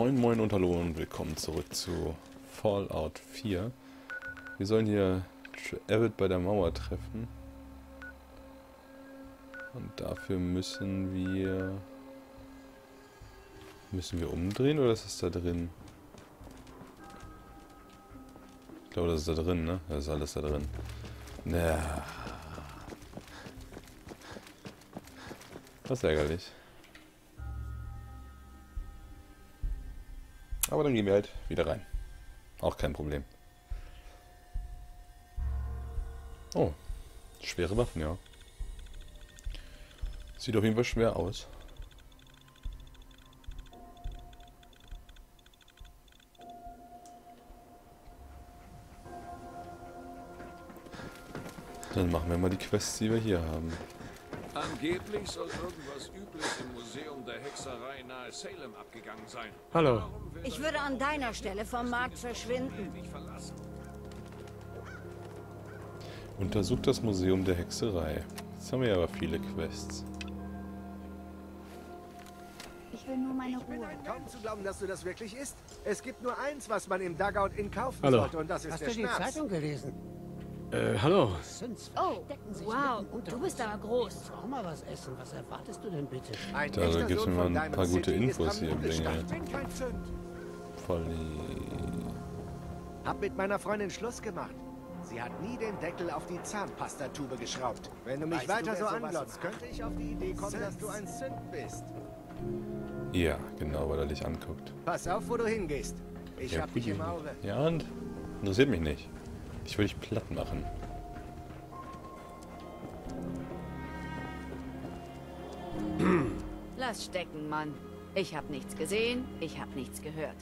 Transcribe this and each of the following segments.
Moin Moin und Hallo und willkommen zurück zu Fallout 4. Wir sollen hier Avid bei der Mauer treffen. Und dafür müssen wir... Müssen wir umdrehen oder ist das da drin? Ich glaube, das ist da drin, ne? Das ist alles da drin. Ja. Das ist ärgerlich. Aber dann gehen wir halt wieder rein. Auch kein Problem. Oh, schwere Waffen, ja. Sieht auf jeden Fall schwer aus. Dann machen wir mal die Quests, die wir hier haben. Angeblich soll irgendwas Übles im Museum der Hexerei nahe Salem abgegangen sein. Hallo. Ich würde an deiner Stelle vom Markt verschwinden. Untersucht das Museum der Hexerei. Jetzt haben wir aber viele Quests. Ich will nur meine Ich bin Ruhe. kaum zu glauben, dass du das wirklich isst. Es gibt nur eins, was man im Dugout in kaufen Hallo. sollte, und das ist Hast der du die Schnaps. Zeitung gelesen? Äh, hallo. Oh, wow, du bist aber groß. Auch mal was essen? Was erwartest du denn bitte? Da gibt's mir mal ein paar gute Infos hier im Sünd. Voll die... Hab mit meiner Freundin Schluss gemacht. Sie hat nie den Deckel auf die Zahnpastatube geschraubt. Wenn du mich Weißt weiter du, so anglotzt, könnte ich auf die Idee kommen, dass du ein Sünd bist. Ja, genau, weil er dich anguckt. Pass auf, wo du hingehst. Ich Ja, hab dich im Auge. Ja, und? Interessiert mich nicht. Ich will dich platt machen. Lass stecken, Mann. Ich habe nichts gesehen, ich habe nichts gehört.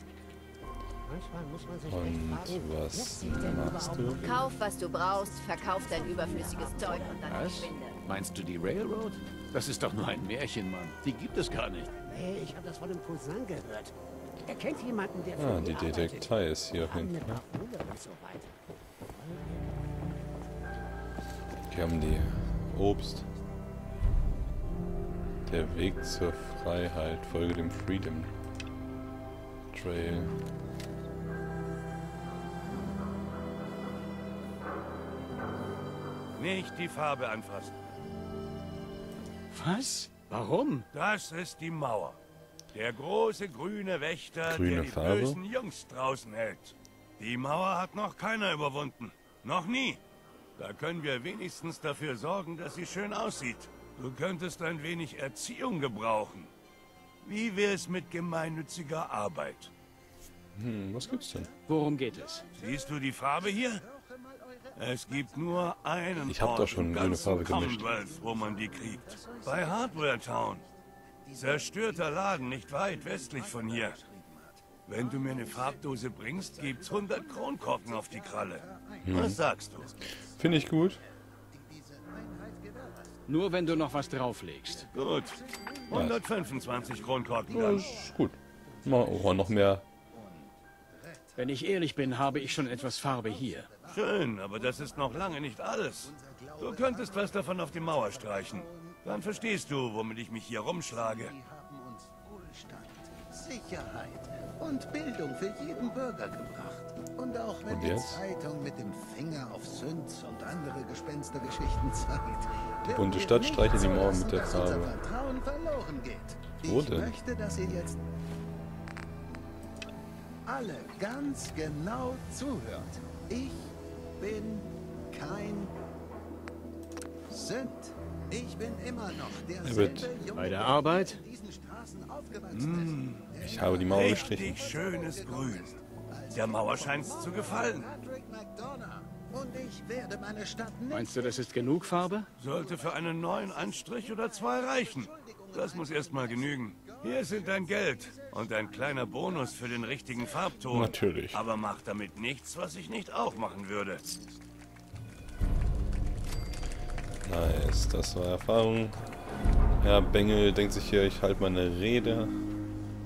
Manchmal muss man sich Und was machst du? Kauf, was du brauchst, verkauf dein überflüssiges Zeug und dann Was? verschwinde. Meinst du die Railroad? Das ist doch nur ein Märchen, Mann. Die gibt es gar nicht. Hey, ich habe das von dem Cousin gehört. Er kennt jemanden, der Ah, die. Detektei ist hier Wir Hier haben die Obst. Der Weg zur Freiheit. Folge dem Freedom Trail. Nicht die Farbe anfassen. Was? Warum? Das ist die Mauer. Der große grüne Wächter, Grüne der die Farbe? bösen Jungs draußen hält. Die Mauer hat noch keiner überwunden. Noch nie. Da können wir wenigstens dafür sorgen, dass sie schön aussieht. Du könntest ein wenig Erziehung gebrauchen. Wie wär's mit gemeinnütziger Arbeit? Hm, was gibt's denn? Worum geht es? Siehst du die Farbe hier? Es gibt nur einen Ich hab Ort doch schon ganzen Farbe gemischt. Wo man die kriegt. Bei Hardware Town. Zerstörter Laden nicht weit westlich von hier. Wenn du mir eine Farbdose bringst, gibt's 100 Kronkorken auf die Kralle. Hm. Was sagst du? Finde ich gut. Nur wenn du noch was drauflegst. Gut. 125 Kronkorken Ja, dann. ist gut. Mal, oh, noch mehr. Wenn ich ehrlich bin, habe ich schon etwas Farbe hier. Schön, aber das ist noch lange nicht alles. Du könntest was davon auf die Mauer streichen. Dann verstehst du, womit ich mich hier rumschlage. haben uns Wohlstand, Sicherheit und Bildung für jeden Bürger gebracht. Und auch wenn Und die? Zeitung mit dem Finger auf Sünds und andere Gespenstergeschichten zeigt, die bunte Stadt streichelt die Mauer mit der dass unser Farbe. Vertrauen verloren geht. Wo ich denn? möchte, dass ihr jetzt alle ganz genau zuhört. Ich bin kein Sünd. Ich bin immer noch derselbe junge Bei der Arbeit? in diesen Straßen aufgewachsen ist. Ich habe die Mauer gestrichen. Richtig schönes Grün. Der Mauer scheint's zu gefallen. Patrick McDonough. Und ich werde meine Stadt nicht Meinst du, das ist genug Farbe? Sollte für einen neuen Anstrich oder zwei reichen. Das muss erstmal genügen. Hier sind dein Geld und ein kleiner Bonus für den richtigen Farbton. Natürlich. Aber mach damit nichts, was ich nicht auch machen würde. Nice, das war Erfahrung. Ja, Bengel denkt sich hier, ich halte meine Rede.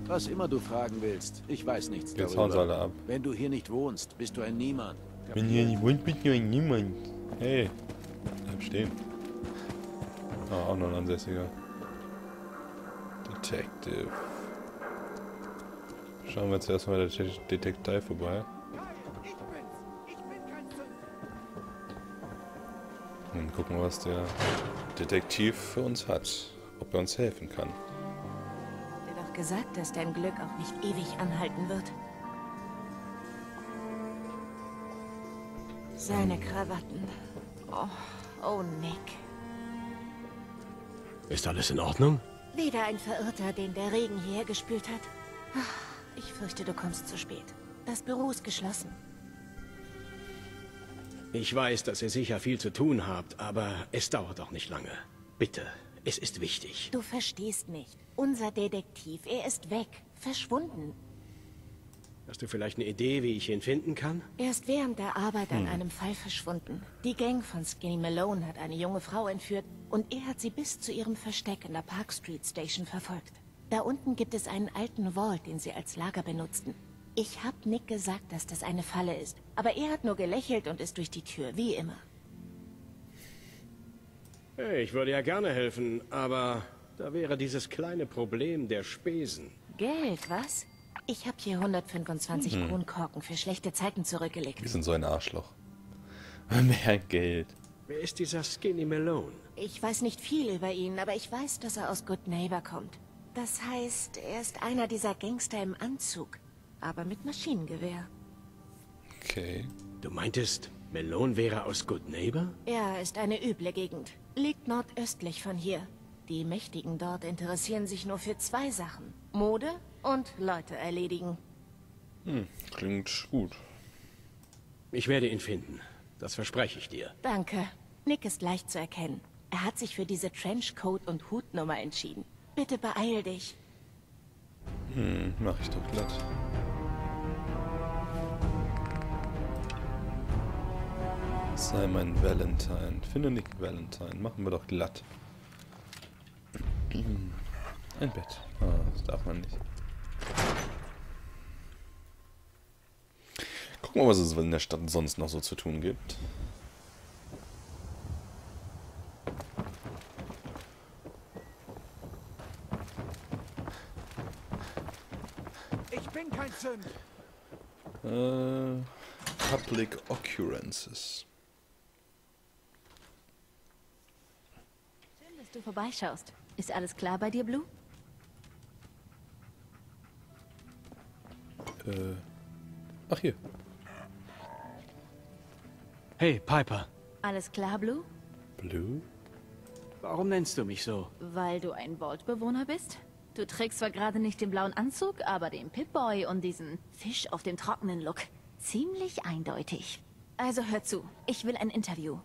Was immer du fragen willst, ich weiß nichts Jetzt hauen sie darüber. alle ab. Wenn du hier nicht wohnst, bist du ein Niemand. Wenn hier nicht wohnt, bin ich ja niemand. Hey, bleib stehen. Ah, auch noch ein Ansässiger. Detective. Schauen wir jetzt erstmal der Det- Detektei vorbei. Und gucken, was der Detektiv für uns hat. Ob er uns helfen kann. Doch gesagt, dass dein Glück auch nicht ewig anhalten wird. Seine Krawatten. Oh, oh, Nick. Ist alles in Ordnung? Wieder ein Verirrter, den der Regen hierher gespült hat. Ich fürchte, du kommst zu spät. Das Büro ist geschlossen. Ich weiß, dass ihr sicher viel zu tun habt, aber es dauert auch nicht lange. Bitte, es ist wichtig. Du verstehst nicht. Unser Detektiv, er ist weg. Verschwunden. Hast du vielleicht eine Idee, wie ich ihn finden kann? Er ist während der Arbeit an einem Fall verschwunden. Die Gang von Skinny Malone hat eine junge Frau entführt und er hat sie bis zu ihrem Versteck in der Park Street Station verfolgt. Da unten gibt es einen alten Vault, den sie als Lager benutzten. Ich hab Nick gesagt, dass das eine Falle ist, aber er hat nur gelächelt und ist durch die Tür, wie immer. Hey, ich würde ja gerne helfen, aber da wäre dieses kleine Problem der Spesen. Geld, was? Ich hab hier 125 Mhm. Kronkorken für schlechte Zeiten zurückgelegt. Wir sind so ein Arschloch. Mehr Geld. Wer ist dieser Skinny Malone? Ich weiß nicht viel über ihn, aber ich weiß, dass er aus Good Neighbor kommt. Das heißt, er ist einer dieser Gangster im Anzug, aber mit Maschinengewehr. Okay. Du meintest, Malone wäre aus Good Neighbor? Ja, ist eine üble Gegend. Liegt nordöstlich von hier. Die Mächtigen dort interessieren sich nur für zwei Sachen. Mode und Leute erledigen. Hm, klingt gut. Ich werde ihn finden. Das verspreche ich dir. Danke. Nick ist leicht zu erkennen. Er hat sich für diese Trenchcoat- und Hutnummer entschieden. Bitte beeil dich. Hm, mach ich doch glatt. Sei mein Valentine. Finde Nick Valentine. Machen wir doch glatt. Ein Bett. Ah, das darf man nicht. Gucken wir mal, was es in der Stadt sonst noch so zu tun gibt. Ich bin kein Sünder. Äh, Public Occurrences. Schön, dass du vorbeischaust. Ist alles klar bei dir, Blue? Äh, ach hier. Hey, Piper. Alles klar, Blue? Blue? Warum nennst du mich so? Weil du ein Vault-Bewohner bist? Du trägst zwar gerade nicht den blauen Anzug, aber den Pip-Boy und diesen Fisch auf dem trockenen Look. Ziemlich eindeutig. Also hör zu, ich will ein Interview.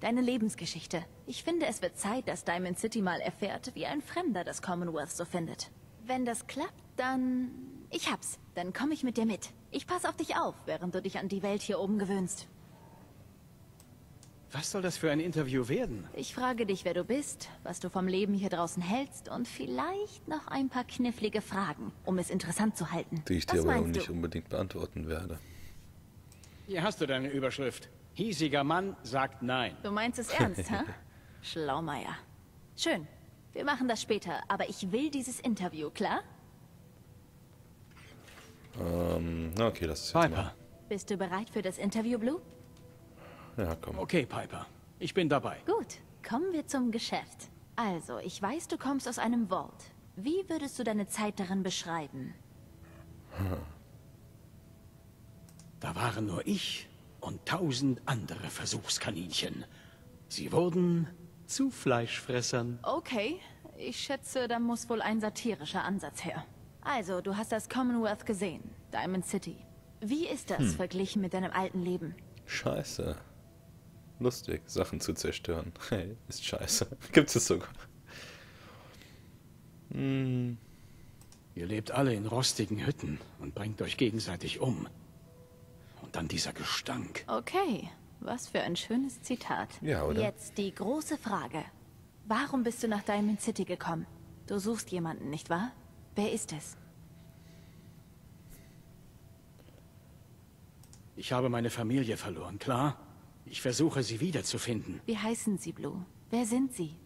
Deine Lebensgeschichte. Ich finde, es wird Zeit, dass Diamond City mal erfährt, wie ein Fremder das Commonwealth so findet. Wenn das klappt, dann... Ich hab's. Dann komme ich mit dir mit. Ich pass auf dich auf, während du dich an die Welt hier oben gewöhnst. Was soll das für ein Interview werden? Ich frage dich, wer du bist, was du vom Leben hier draußen hältst und vielleicht noch ein paar knifflige Fragen, um es interessant zu halten. Die ich dir Was aber auch nicht du? unbedingt beantworten werde. Hier hast du deine Überschrift. Hiesiger Mann sagt nein. Du meinst es ernst, hä? Schlaumeier. Schön. Wir machen das später, aber ich will dieses Interview, klar? Ähm, okay, das ist jetzt Piper. Bist du bereit für das Interview, Blue? Ja, komm. Okay, Piper. Ich bin dabei. Gut, kommen wir zum Geschäft. Also, ich weiß, du kommst aus einem Vault. Wie würdest du deine Zeit darin beschreiben? Da waren nur ich und tausend andere Versuchskaninchen. Sie wurden zu Fleischfressern. Okay, ich schätze, da muss wohl ein satirischer Ansatz her. Also, du hast das Commonwealth gesehen, Diamond City. Wie ist das Hm. verglichen mit deinem alten Leben? Scheiße. Lustig, Sachen zu zerstören. Hey, ist scheiße. Gibt es sogar. Hm, Ihr lebt alle in rostigen Hütten und bringt euch gegenseitig um. Und dann dieser Gestank. Okay, was für ein schönes Zitat. Ja, oder? Jetzt die große Frage. Warum bist du nach Diamond City gekommen? Du suchst jemanden, nicht wahr? Wer ist es? Ich habe meine Familie verloren, klar? Ich versuche sie wiederzufinden. Wie heißen sie, Blue? Wer sind sie?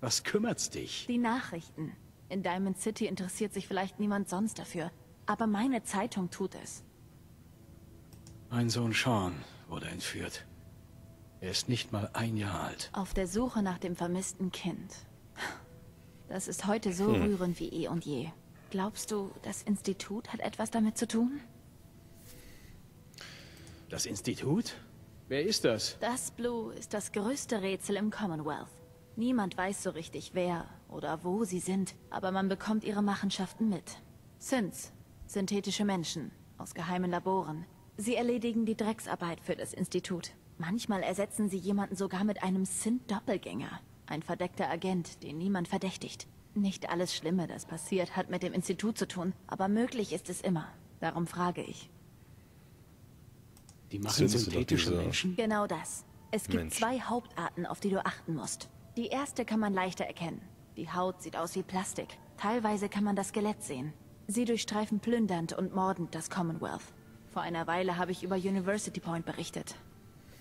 Was kümmert's dich? Die Nachrichten. In Diamond City interessiert sich vielleicht niemand sonst dafür. Aber meine Zeitung tut es. Mein Sohn Sean wurde entführt. Er ist nicht mal ein Jahr alt. Auf der Suche nach dem vermissten Kind. Das ist heute so Hm. rührend wie eh und je. Glaubst du, das Institut hat etwas damit zu tun? Das Institut? Wer ist das? Das Blue ist das größte Rätsel im Commonwealth. Niemand weiß so richtig, wer oder wo sie sind, aber man bekommt ihre Machenschaften mit. Synths, synthetische Menschen aus geheimen Laboren. Sie erledigen die Drecksarbeit für das Institut. Manchmal ersetzen sie jemanden sogar mit einem Synth-Doppelgänger. Ein verdeckter Agent, den niemand verdächtigt. Nicht alles Schlimme, das passiert, hat mit dem Institut zu tun, aber möglich ist es immer. Darum frage ich. Die machen synthetische Menschen? Genau das. Es gibt Mensch. zwei Hauptarten, auf die du achten musst. Die erste kann man leichter erkennen. Die Haut sieht aus wie Plastik. Teilweise kann man das Skelett sehen. Sie durchstreifen plündernd und mordend das Commonwealth. Vor einer Weile habe ich über University Point berichtet.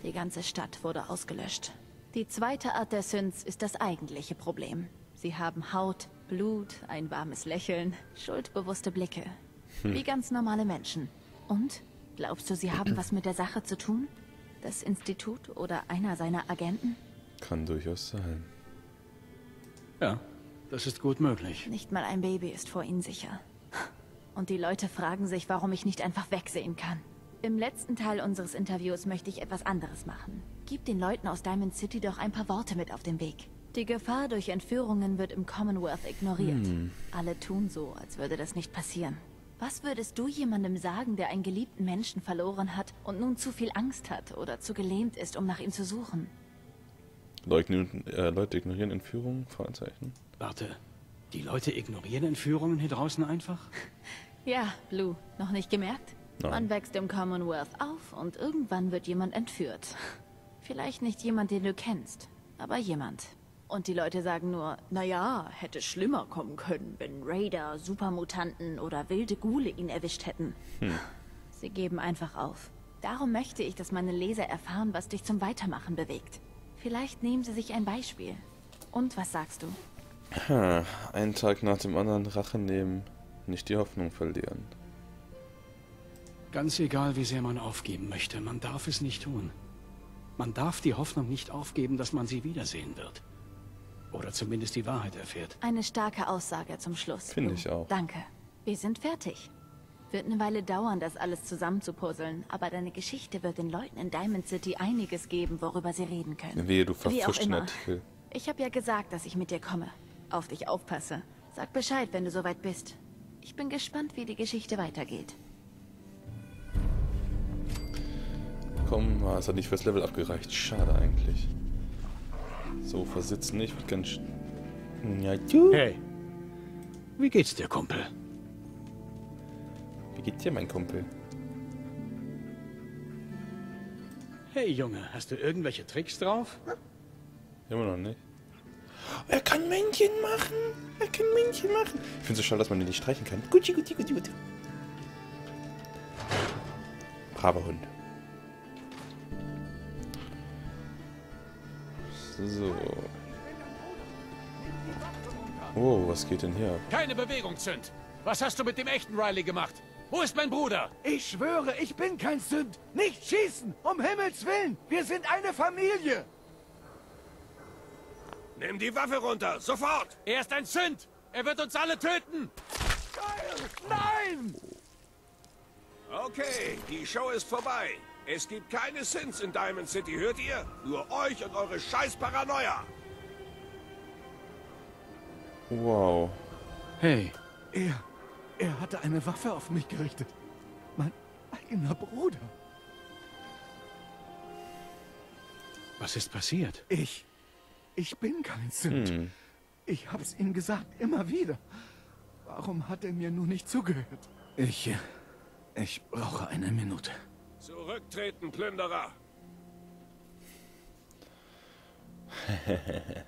Die ganze Stadt wurde ausgelöscht. Die zweite Art der Synths ist das eigentliche Problem. Sie haben Haut, Blut, ein warmes Lächeln, schuldbewusste Blicke. Hm. Wie ganz normale Menschen. Und? Glaubst du, sie haben was mit der Sache zu tun? Das Institut oder einer seiner Agenten? Kann durchaus sein. Ja, das ist gut möglich. Nicht mal ein Baby ist vor ihnen sicher. Und die Leute fragen sich, warum ich nicht einfach wegsehen kann. Im letzten Teil unseres Interviews möchte ich etwas anderes machen. Gib den Leuten aus Diamond City doch ein paar Worte mit auf den Weg. Die Gefahr durch Entführungen wird im Commonwealth ignoriert. Hm. Alle tun so, als würde das nicht passieren. Was würdest du jemandem sagen, der einen geliebten Menschen verloren hat und nun zu viel Angst hat oder zu gelähmt ist, um nach ihm zu suchen? Leugnen, äh, Leute ignorieren Entführungen? Fragezeichen. Warte, die Leute ignorieren Entführungen hier draußen einfach? Ja, Blue, noch nicht gemerkt? Nein. Man wächst im Commonwealth auf und irgendwann wird jemand entführt. Vielleicht nicht jemand, den du kennst, aber jemand. Und die Leute sagen nur, naja, hätte schlimmer kommen können, wenn Raider, Supermutanten oder wilde Ghule ihn erwischt hätten. Hm. Sie geben einfach auf. Darum möchte ich, dass meine Leser erfahren, was dich zum Weitermachen bewegt. Vielleicht nehmen sie sich ein Beispiel. Und was sagst du? Ha, einen Tag nach dem anderen Rache nehmen, nicht die Hoffnung verlieren. Ganz egal, wie sehr man aufgeben möchte, man darf es nicht tun. Man darf die Hoffnung nicht aufgeben, dass man sie wiedersehen wird. Oder zumindest die Wahrheit erfährt. Eine starke Aussage zum Schluss. Finde ich auch. Danke. Wir sind fertig. Wird eine Weile dauern, das alles zusammenzupuzzeln, aber deine Geschichte wird den Leuten in Diamond City einiges geben, worüber sie reden können. Wehe, du. Artikel. Ich habe ja gesagt, dass ich mit dir komme. Auf dich aufpasse. Sag Bescheid, wenn du soweit bist. Ich bin gespannt, wie die Geschichte weitergeht. Komm, es hat nicht fürs Level abgereicht. Schade eigentlich. So, versitzen nicht, wird ganz... sch- Ja, ju. Hey, wie geht's dir, Kumpel? Wie geht's dir, mein Kumpel? Hey, Junge, hast du irgendwelche Tricks drauf? Immer noch nicht. Er kann Männchen machen. Er kann Männchen machen. Ich finde es so schade, dass man den nicht streichen kann. Gucci, gucci, gucci, gucci. Braver Hund. So. Oh, was geht denn hier ab? Keine Bewegung, Zünd. Was hast du mit dem echten Riley gemacht? Wo ist mein Bruder? Ich schwöre, ich bin kein Sünd. Nicht schießen! Um Himmels Willen! Wir sind eine Familie! Nimm die Waffe runter, sofort! Er ist ein Sünd! Er wird uns alle töten! Nein! Okay, die Show ist vorbei. Es gibt keine Sins in Diamond City, hört ihr? Nur euch und eure scheiß Paranoia. Wow. Hey, Er, er hatte eine Waffe auf mich gerichtet. Mein eigener Bruder. was ist passiert? Ich, ich bin kein Sünd. Hm. Ich hab's ihm gesagt, immer wieder. Warum hat er mir nur nicht zugehört? Ich, ich brauche eine Minute. Zurücktreten, Plünderer.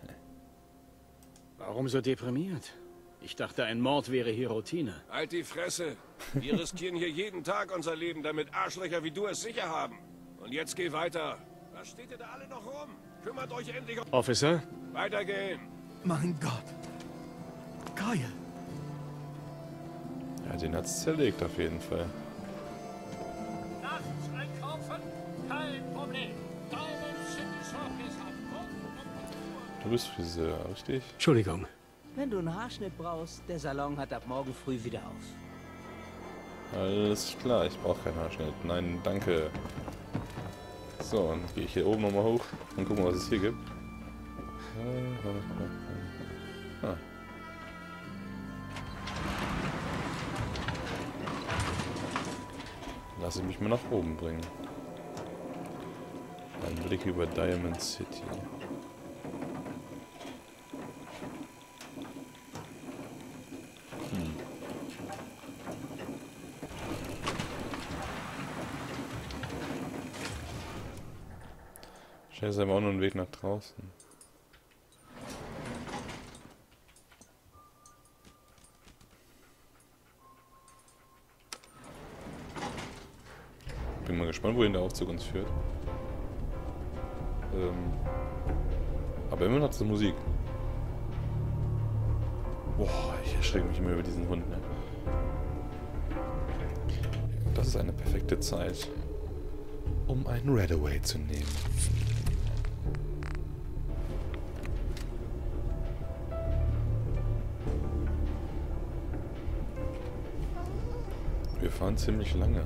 Warum so deprimiert? Ich dachte, ein Mord wäre hier Routine. Halt die Fresse. Wir riskieren hier jeden Tag unser Leben, damit Arschlöcher wie du es sicher haben. Und jetzt geh weiter. Was steht ihr da alle noch rum? Kümmert euch endlich um... Officer? Weitergehen. Mein Gott. Kyle, Ja, den hat's zerlegt auf jeden Fall. Nachts einkaufen? Kein Problem. Daumen sind Sorgesam. Du bist Friseur, richtig? Entschuldigung. Wenn du einen Haarschnitt brauchst, der Salon hat ab morgen früh wieder auf. Alles klar, ich brauche keinen Haarschnitt. Nein, danke. So, dann gehe ich hier oben nochmal hoch und gucken, was es hier gibt. Ah. Lass ich mich mal nach oben bringen. Ein Blick über Diamond City. Schnell ist aber auch nur ein Weg nach draußen. Bin mal gespannt, wohin der Aufzug uns führt. Ähm, aber immer noch zur Musik. Boah, ich erschrecke mich immer über diesen Hund. Ne? Das ist eine perfekte Zeit, um einen Redaway zu nehmen. Wir fahren ziemlich lange.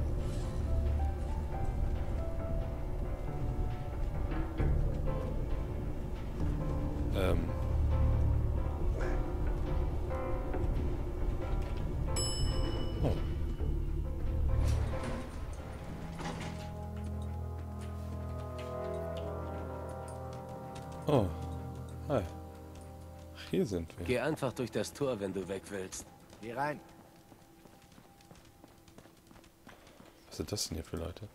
Ähm. Oh. Oh. Hi. Ach, hier sind wir. Geh einfach durch das Tor, wenn du weg willst. Geh rein. Was sind das denn hier für Leute?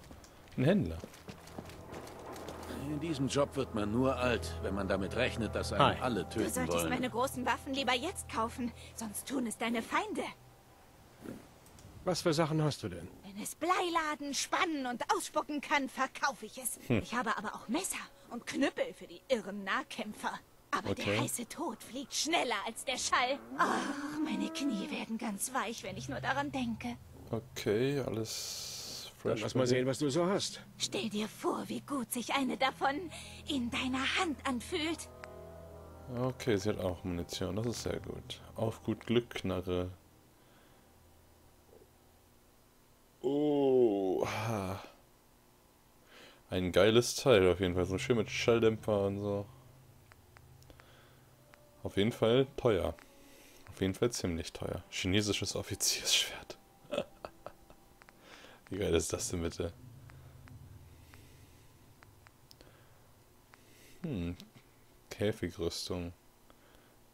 Ein Händler. In diesem Job wird man nur alt, wenn man damit rechnet, dass einen Hi. alle Du töten solltest wollen. meine großen Waffen lieber jetzt kaufen, sonst tun es deine Feinde. Was für Sachen hast du denn? Wenn es Bleiladen, spannen und ausspucken kann, verkaufe ich es. Hm. Ich habe aber auch Messer und Knüppel für die irren Nahkämpfer. Aber Okay. der heiße Tod fliegt schneller als der Schall. Ach, meine Knie werden ganz weich, wenn ich nur daran denke. Okay, alles. Dann lass mal sehen, was du so hast. Stell dir vor, wie gut sich eine davon in deiner Hand anfühlt. Okay, sie hat auch Munition, das ist sehr gut. Auf gut Glück, Knarre. Oh. Ein geiles Teil auf jeden Fall, so schön mit Schalldämpfer und so. Auf jeden Fall teuer. Auf jeden Fall ziemlich teuer. Chinesisches Offiziersschwert. Wie geil ist das denn bitte? Hm, Käfigrüstung.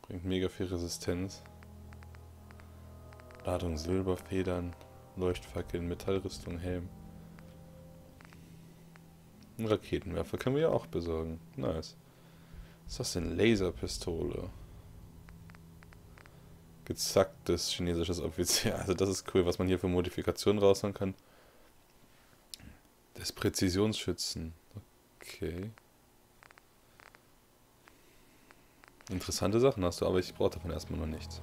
Bringt mega viel Resistenz. Ladung Silberfedern, Leuchtfackeln, Metallrüstung, Helm. Einen Raketenwerfer können wir ja auch besorgen. Nice. Was ist das denn? Laserpistole. Gezacktes chinesisches Offizier. Also das ist cool, was man hier für Modifikationen raushauen kann. Des Präzisionsschützen. Okay. Interessante Sachen hast du, aber ich brauche davon erstmal noch nichts.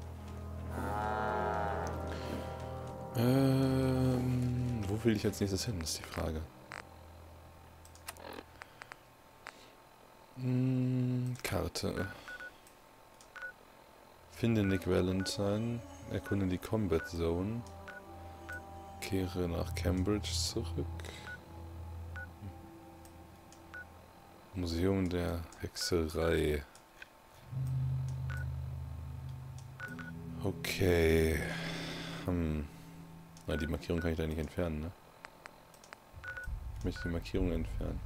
Ähm, wo will ich als nächstes hin, ist die Frage. Hm, Karte. Finde Nick Valentine, erkunde die Combat Zone, kehre nach Cambridge zurück. Museum der Hexerei. Okay. Hm. Na, die Markierung kann ich da nicht entfernen, ne? Ich möchte die Markierung entfernen.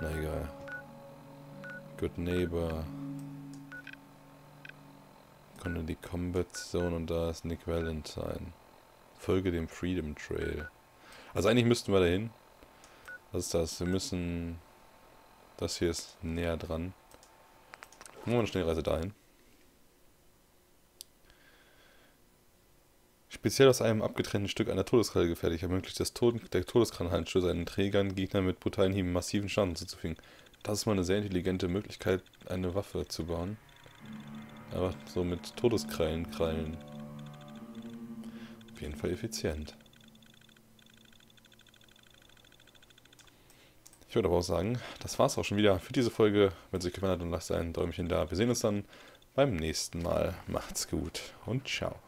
Na egal. Good Neighbor. Konnte die Combat Zone und da ist Nick Valentine. Folge dem Freedom Trail. Also eigentlich müssten wir dahin. Was ist das? Wir müssen... Das hier ist näher dran. Wir eine Schnellreise dahin. Speziell aus einem abgetrennten Stück einer Todeskralle gefertigt, ermöglicht das Tod der Todeskranhandschuh seinen Trägern, Gegnern mit brutalen Hieben massiven Schaden zuzufügen. Das ist mal eine sehr intelligente Möglichkeit, eine Waffe zu bauen. Einfach so mit Todeskrallen krallen. Auf jeden Fall effizient. Ich würde aber auch sagen, das war's auch schon wieder für diese Folge. Wenn es euch gefallen hat, dann lasst ein Däumchen da. Wir sehen uns dann beim nächsten Mal. Macht's gut und ciao.